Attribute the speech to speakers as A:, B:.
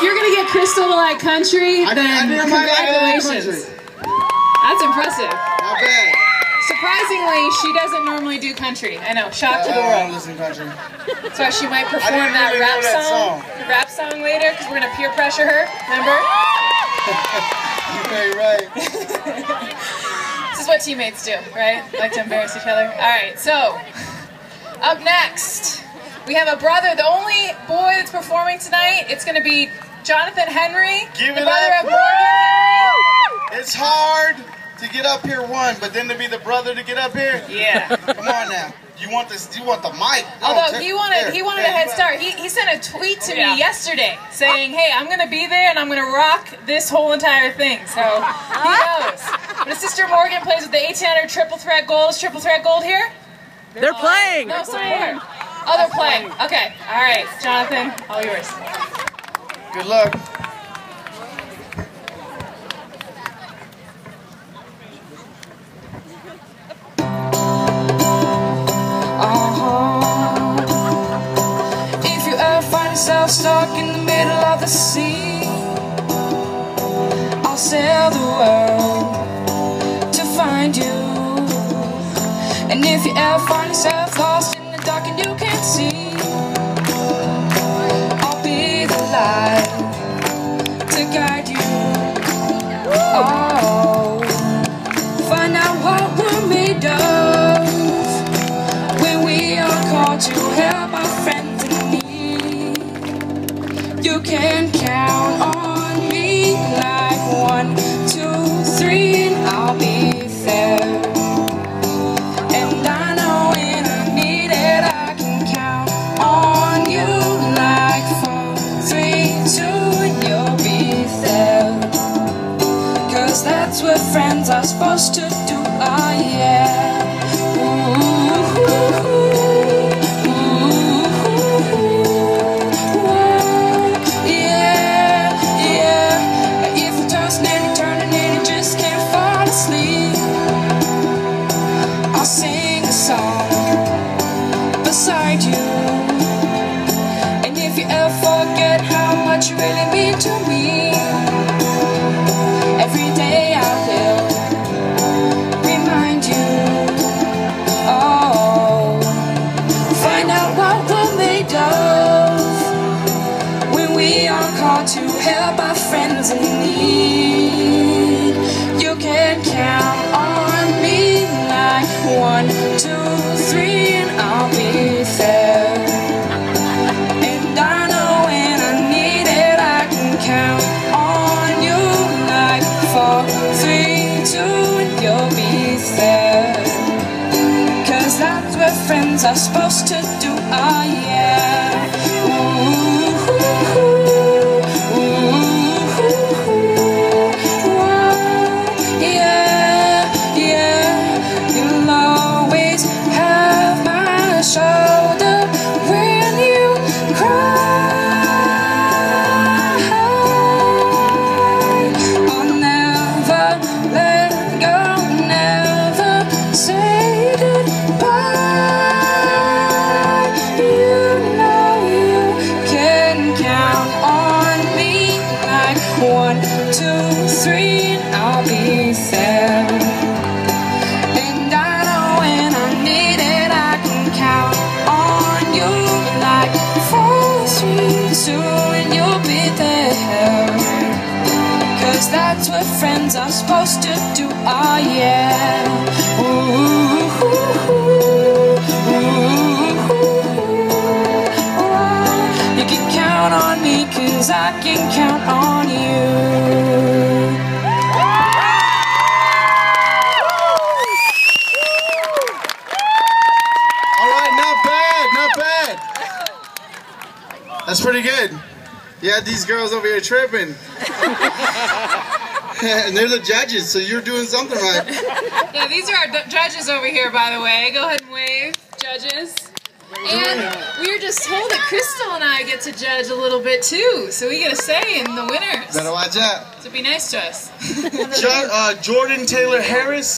A: if you're gonna get Crystal to like country,
B: I,
A: then
B: I didn't mind that
A: congratulations.
B: country.
A: That's impressive.
B: Not bad.
A: Surprisingly, she doesn't normally do country. I know, shock to the world.
B: listen to country.
A: That's why she might perform that
B: really
A: rap
B: that
A: song,
B: song.
A: the rap song later, because we're gonna peer pressure her. Remember?
B: You're very right.
A: This is what teammates do, right? Like to embarrass each other. All right, so up next, we have a brother, the only boy that's performing tonight. It's going to be Jonathan Henry,
B: Give
A: the
B: it
A: brother
B: up.
A: of Morgan Henry.
B: It's hard to get up here one, but then to be the brother to get up here.
A: Yeah.
B: Come on now. You want this? You want the mic?
A: Although
B: Oh,
A: he wanted
B: there,
A: he wanted
B: there,
A: a head start. He, he sent a tweet to
C: Yeah.
A: me yesterday saying, "Hey, I'm gonna be there and I'm gonna rock this whole entire thing." So he knows. But his sister Morgan plays with the 1800 triple threat gold. Is triple threat gold here?
C: They're playing.
A: No support. Oh, they're playing. Okay. All right, Jonathan, all yours.
B: Good luck.
D: Uh-huh. If you ever find yourself stuck in the middle of the sea, I'll sail the world to find you. And if you ever find yourself can count on beside you. And if you ever forget how much you really mean to me, every day I will remind you. Oh, find out what we're made of when we are called to help our friends in need. You can count on me like one, two, three, and I'll be friends are supposed to do, ah yeah. Two, three, I'll be there. And I know when I need it, I can count on you like four, three, two, and you'll be there. Cause that's what friends are supposed to do, ah yeah. Cause I can count on you.
B: All right, not bad, not bad. That's pretty good. You had these girls over here tripping. and they're the judges, so you're doing something right.
A: Yeah, these are our d- judges over here, by the way. Go ahead and wave, judges. And we were just told that Crystal and I get to judge a little bit too, so we get a say in the winners.
B: Better watch out.
A: So be nice to us.
B: Jo- uh, Jordan Taylor Harris.